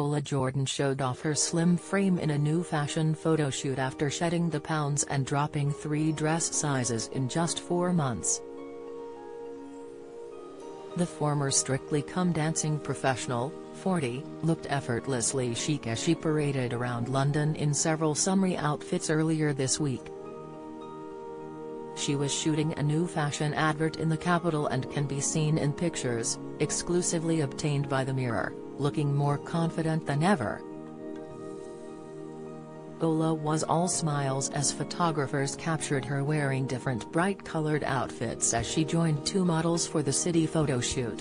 Ola Jordan showed off her slim frame in a new fashion photo shoot after shedding the pounds and dropping three dress sizes in just four months. The former Strictly Come Dancing professional, 40, looked effortlessly chic as she paraded around London in several summery outfits earlier this week. She was shooting a new fashion advert in the capital and can be seen in pictures, exclusively obtained by The Mirror, looking more confident than ever. Ola was all smiles as photographers captured her wearing different bright-colored outfits as she joined two models for the city photo shoot.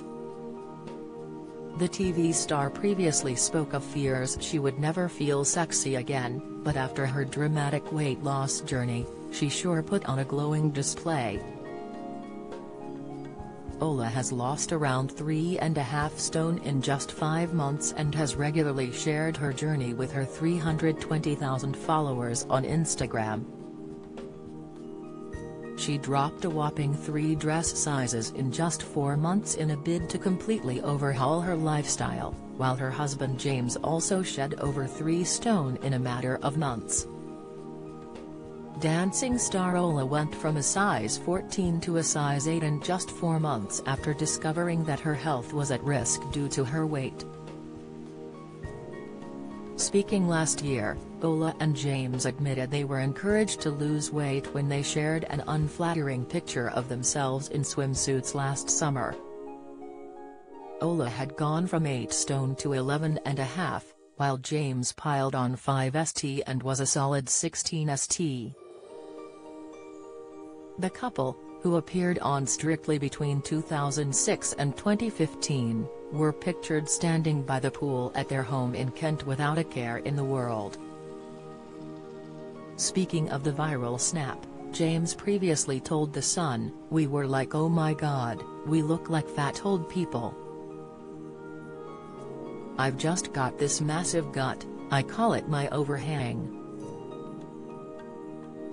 The TV star previously spoke of fears she would never feel sexy again, but after her dramatic weight loss journey, she sure put on a glowing display. Ola has lost around three and a half stone in just five months and has regularly shared her journey with her 320,000 followers on Instagram. She dropped a whopping three dress sizes in just four months in a bid to completely overhaul her lifestyle, while her husband James also shed over three stone in a matter of months. Dancing star Ola went from a size 14 to a size 8 in just four months after discovering that her health was at risk due to her weight. Speaking last year, Ola and James admitted they were encouraged to lose weight when they shared an unflattering picture of themselves in swimsuits last summer. Ola had gone from 8 stone to 11 and a half, while James piled on 5 st and was a solid 16 st. The couple, who appeared on Strictly between 2006 and 2015, were pictured standing by the pool at their home in Kent without a care in the world. Speaking of the viral snap, James previously told The Sun, We were like oh my god, we look like fat old people. I've just got this massive gut, I call it my overhang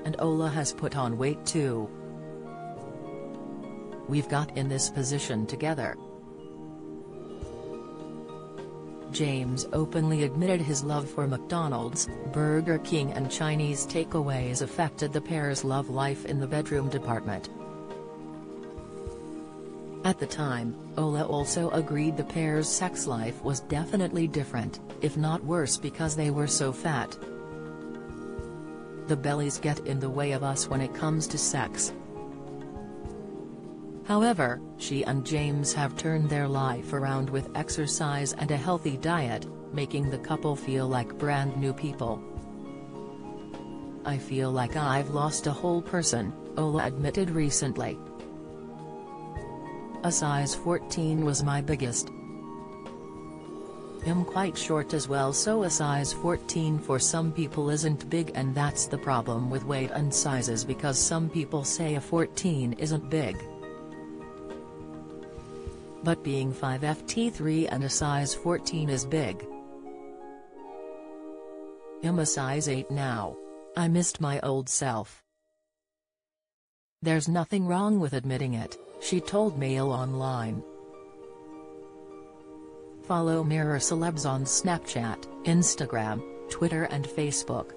and Ola has put on weight too. We've got in this position together. James openly admitted his love for McDonald's, Burger King and Chinese takeaways affected the pair's love life in the bedroom department. At the time, Ola also agreed the pair's sex life was definitely different, if not worse because they were so fat. The bellies get in the way of us when it comes to sex. However, she and James have turned their life around with exercise and a healthy diet, making the couple feel like brand new people. I feel like I've lost a whole person, Ola admitted recently. A size 14 was my biggest, am quite short as well so a size 14 for some people isn't big and that's the problem with weight and sizes because some people say a 14 isn't big. But being 5ft3 and a size 14 is big. I'm a size 8 now. I missed my old self. There's nothing wrong with admitting it, she told Mail Online. Follow Mirror Celebs on Snapchat, Instagram, Twitter and Facebook.